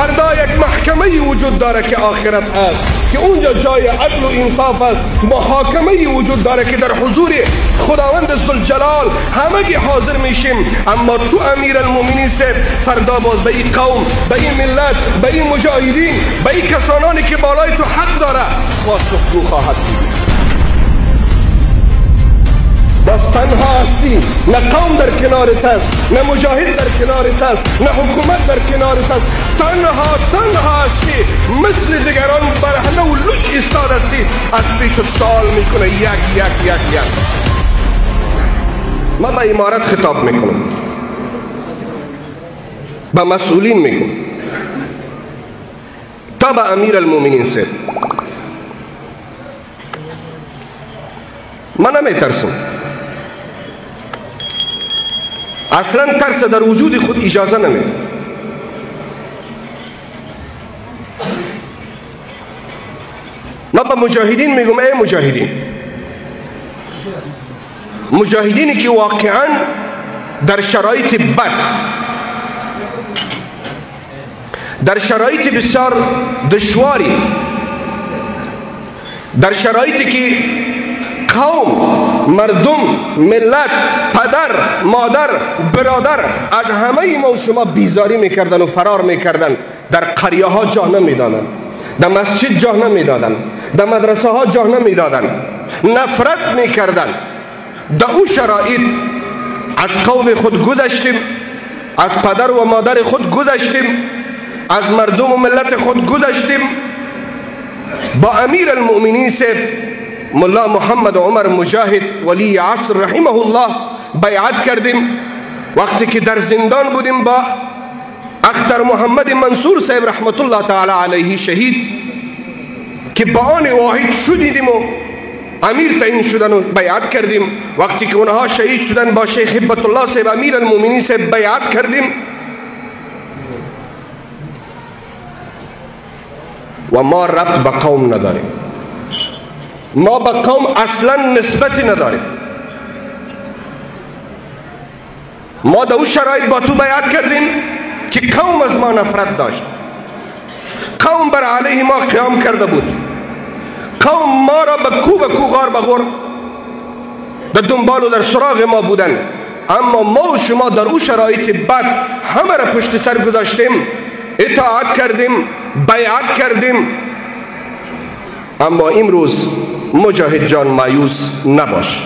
فردا یک محکمه وجود داره که آخرت است که اونجا جای عدل و انصاف است. محاکمه وجود داره که در حضور خداوند زلجلال همگی حاضر میشیم. اما تو امیر المومنین سر فردا باز به این قوم به این ملت به این مجاهدین به این کسانانی که بالای تو حق داره پاسخگو خواهد بود. باز تنها هستی. نه قوم در کنارت است نه مجاهد در کنارت است نه حکومت در کنارت است تنها تنها هستی. مثل دیگران برهنه و لوچ ایستاد هستی. از پیش سال می‌کنه یک یک یک یک. من به امارت خطاب می‌کنم. به مسئولین میگم. تا به امیر المومنین سید. من نمیترسم. اصلا ترس در وجود خود اجازه نمیده ما به مجاهدین میگم ای مجاهدین. مجاهدینی که واقعا در شرایط بد در شرایط بسیار دشواری در شرایطی که قوم مردم ملت پدر مادر برادر از همه ما و شما بیزاری می‌کردن و فرار می‌کردن. در قریه ها جا نمی‌دادن در مسجد جا نمی‌دادن در مدرسه ها جا نمی‌دادن نفرت می‌کردن. در او شرایط از قوم خود گذشتیم از پدر و مادر خود گذشتیم از مردم و ملت خود گذشتیم. با امیر المؤمنین سے ملا محمد عمر مجاهد ولی عصر رحمه الله بیعت کردیم. وقتی که در زندان بودیم با اختر محمد منصور صاحب رحمت الله تعالی علیه شهید که با آن واحد شدیدیم و امیر تعیین شدن و بیعت کردیم. وقتی که اونها شهید شدن با شیخ حبت الله صاحب امیر المؤمنین صاحب بیعت کردیم. و ما ربط به قوم نداریم. ما به قوم اصلا نسبتی نداریم. ما در اون شرایط با تو بیعت کردیم که قوم از ما نفرت داشت. قوم بر علیه ما قیام کرده بود. قوم ما را به کو به کو غار به در دنبال و در سراغ ما بودن. اما ما و شما در او شرایط بد همه را پشت سر گذاشتیم اطاعت کردیم بیعت کردیم. اما امروز مجاهد جان مایوس نباش.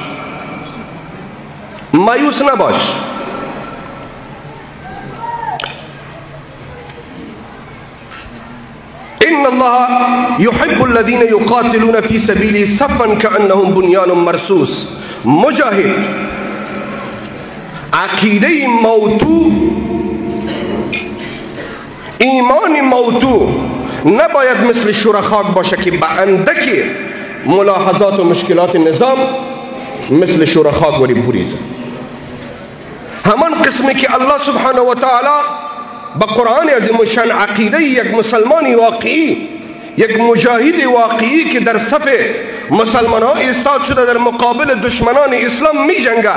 مایوس نباش. إن الله يحب الذين يقاتلون في سبيله صفا كأنهم بنيان مرصوص. مجاهد. عقیده موتو. ایمان موتو. نباید مثل شرخاک باشه که به اندک ملاحظات و مشکلات نظام مثل شرخاک وری بریزه همان قسمی که الله سبحانه و تعالی با قرآن عظیم شان عقیده یک مسلمانی واقعی یک مجاهد واقعی که در صف مسلمان ها ایستاد شده در مقابل دشمنان اسلام می جنگه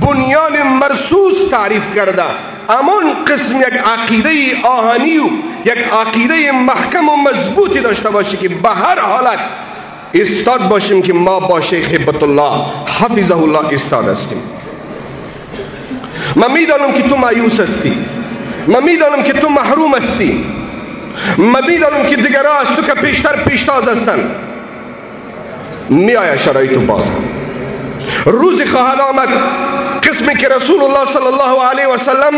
بنیان مرسوس تعریف کرده. امان قسم یک عقیده آهنی و یک عقیده محکم و مضبوطی داشته باشی که به هر حالت استاد باشیم که ما با شیخ حبت الله حفظه الله استاد هستیم. من می‌دانم که تو مایوس هستی. من می‌دانم که تو محروم هستی. من می‌دانم که دیگرها از تو که پیشتر پیشتاز هستن. می آیا شرایط باز روزی خواهد آمد قسمی که رسول الله صلی الله علیه و سلم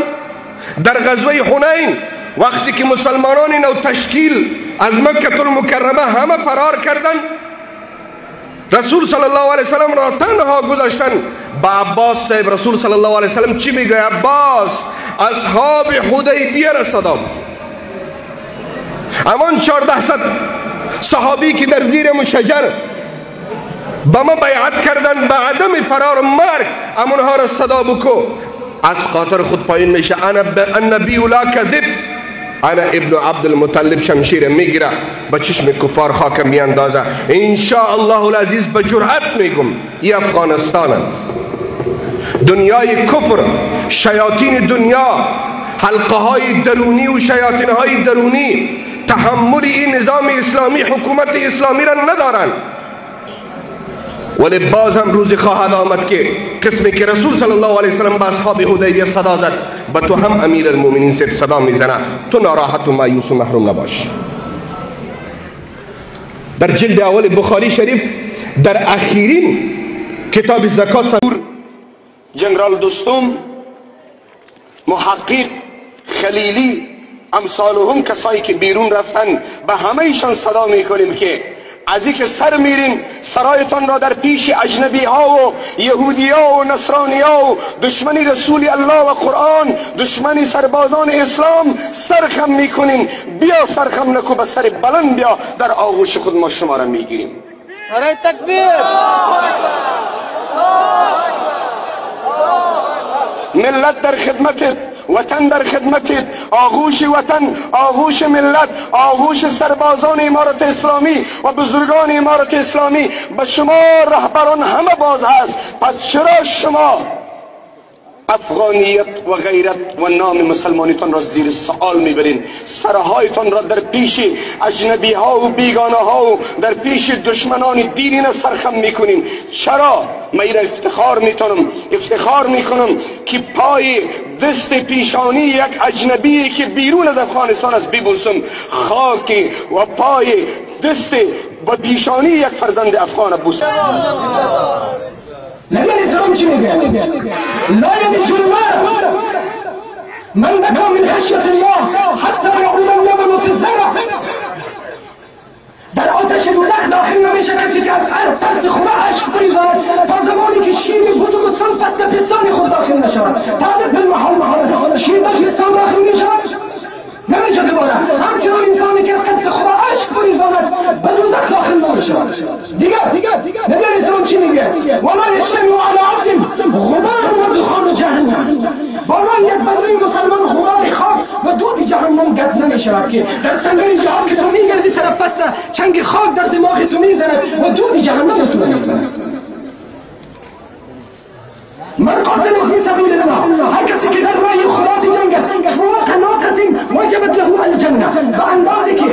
در غزوه حنین وقتی که مسلمانان نو تشکیل از مکه المکرمه همه فرار کردن رسول صلی الله علیه وسلم را تنها گذاشتن. با عباس صاحب رسول صلی الله علیه وسلم چی میگه؟ عباس اصحاب حدیبیه صدا امان چارده ست صحابی که در زیر مشجر با ما بیعت کردن به عدم فرار مرگ امونها را صدا بکو. از خاطر خود پایین میشه. انا النبی لا کذب. انا ابن عبد المطلب شمشیر می‌گیره به چشم کفار خاک میاندازه. ان شاء الله العزیز به جرأت میگم این افغانستان است. دنیای کفر شیاطین دنیا حلقه های درونی و شیاطین های درونی تحمل این نظام اسلامی حکومت اسلامی را ندارند ولی باز هم روزی خواهد آمد که قسمی که رسول صلی الله علیه وسلم به اصحاب حدیبیه صدا زد به تو هم امیر المؤمنین سے صدا می‌زنه تو ناراحت و مایوس و محروم نباش در جلد اول بخاری شریف در اخیرین کتاب زکات سبور جنرال دوستوم محقق خلیلی امثالهم کسایی که بیرون رفتن به همه ایشان صدا می‌کنیم که از که سر میرین سرایتان را در پیش اجنبی ها و یهودی ها و نصرانی ها و دشمنی رسول الله و قرآن دشمنی سربازان اسلام سرخم می‌کنین. بیا سرخم نکو به سر بلند بیا در آغوش خود ما شما را می‌گیریم. برای تکبیر. ملت در خدمتت وطن در خدمتت آغوش وطن آغوش ملت آغوش سربازان امارت اسلامی و بزرگان امارت اسلامی. به شما رهبران همه باز هست. پس چرا شما افغانیت و غیرت و نام مسلمانیتان را زیر سوال می‌برین؟ سرهایتان را در پیش اجنبی ها و بیگانه ها و در پیش دشمنان دینی سرخم می‌کنین چرا؟ من افتخار می‌تونم افتخار می‌کنم که پای دست پیشانی یک اجنبی که بیرون از افغانستان است ببوسم خاک و پای دست و پیشانی یک فرزند افغان بوسم نبی علیہ السلام چی میگه؟ لا الماء من. بكى من خشية الله حتى يعود اللبن في الزرع در آتش دوزخ داخل نمیشه کسی که از ترس خدا عشق بریزاند تا شیر و سن پس پستان خود داخل نشود. تعدد بالمحال محال شیر در پستان داخل می‌شود. نمیشه دوباره. همچنان انسانی که از قدس خدا عشق بریزاند به دوزخ داخل نمی‌شود دیگر نبی علیه السلام چی میگه؟ ولا یشتمی علی عبد غبار و دخان جهنم. بالا یک بنده مسلمان غبار خاک و دود جهنم گد نمی‌شود که در سنگر جهاد که تو میگردی طرف پس چنگ خاک در دماغ تو می‌زند و دود جهنم تو نمی‌زند من قاتل فی سبیل الله. هر کسی که در راه خدا بجنگد فوق ناقة وجبت له الجنه. به اندازی که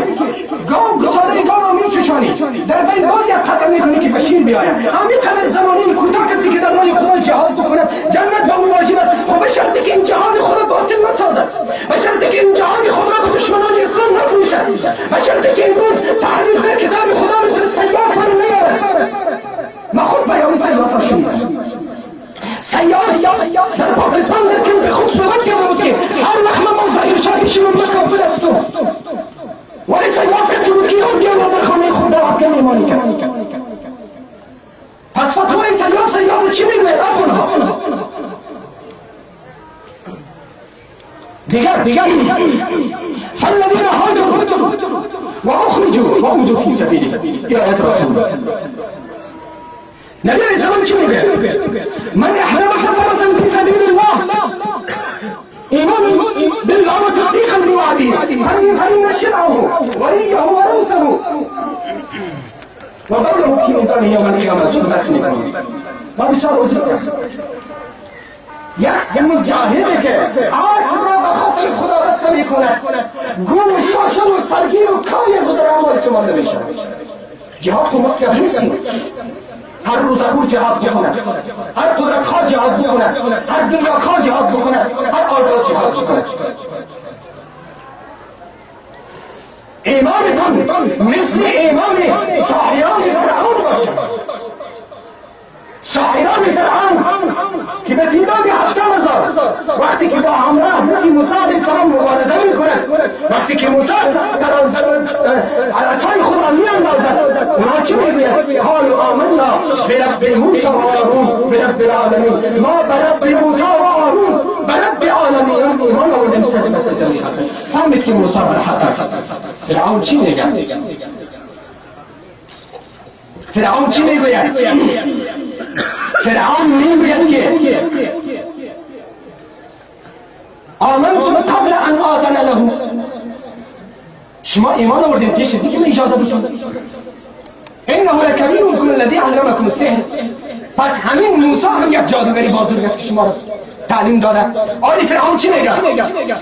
گاو گساله گاو را میچشانی در بین باز یک قطع می‌کنی که بشیر بیاید. همین قدر زمانی کوتاه کسی که در راه خدا جهاد بکند جنت به او واجب است. خب به شرطی که این جهاد خدا باطل نسازد. به شرطی که این جهاد خود را به دشمنان اسلام نفروشد. به شرطی که امروز تحریف کتاب کرد پس فتوای سیار سیار چی میگوید اخونا دیگر دیگر فالذین هاجروا و اخرجوا و اوذوا فی سبیله این آیت را نبي عليه السلام شو من أحرم فرسا في سبيل الله إيمان بالله وتصديقا بوعده فإن فإن شرعه وليه وروثه. وقوله في ميزانه يوم القيامة ثم أسلمه وبشار أزرق یک مجاهده که آسم را به خاطر خدا بسته می کند گوش و سرگیر و کاری از در اعمال شما نمی شود جهاد تو مخیف نیستیم هر روزخور جهاد بکند هر قدرت خواه جهاد بکند هر دنیا خواه جهاد بکند هر آزاد جهاد بکند ایمانتان مثل ایمان ساحران فرعون باشد. ساحران فرعون که به تعداد هفتم هزار وقتی که با همراه حضرت موسی علیه السلام مبارزه میکند وقتی که موسی عصای خود را میاندازد ما چی میگوید قالوا آمنا برب موسی و هارون برب العالمین. ما برب موسی و هارون برب العالمین ایمان آوردیم صدق صدق فهمید که موسی بر حق است. فرعون چی میگه؟ فرعون چی می‌گوید فرعون می‌گوید که آمنتم قبل ان آذن له. شما ایمان آوردین پیش از اینکه من اجازه بدم. انه لکبیرکم الذی علمکم السحر. پس همین موسی هم یک جادوگری بازرگفت که شما را تعليم دارة قال فرعون چی میگه؟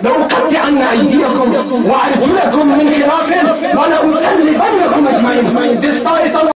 لو قطعن ايديكم وارجلكم من خلاف. ولا اسلبنكم اجمعين despite all